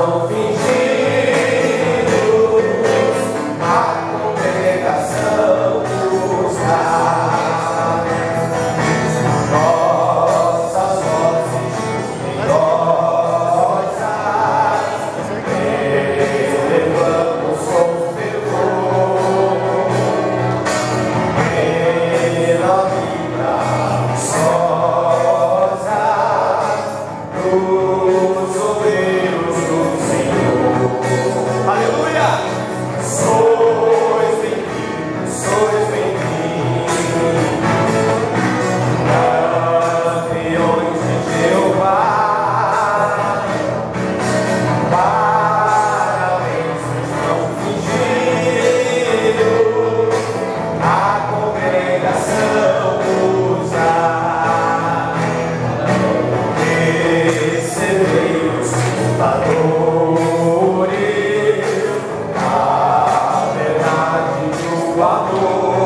ao fim. So. あ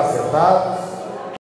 afetado,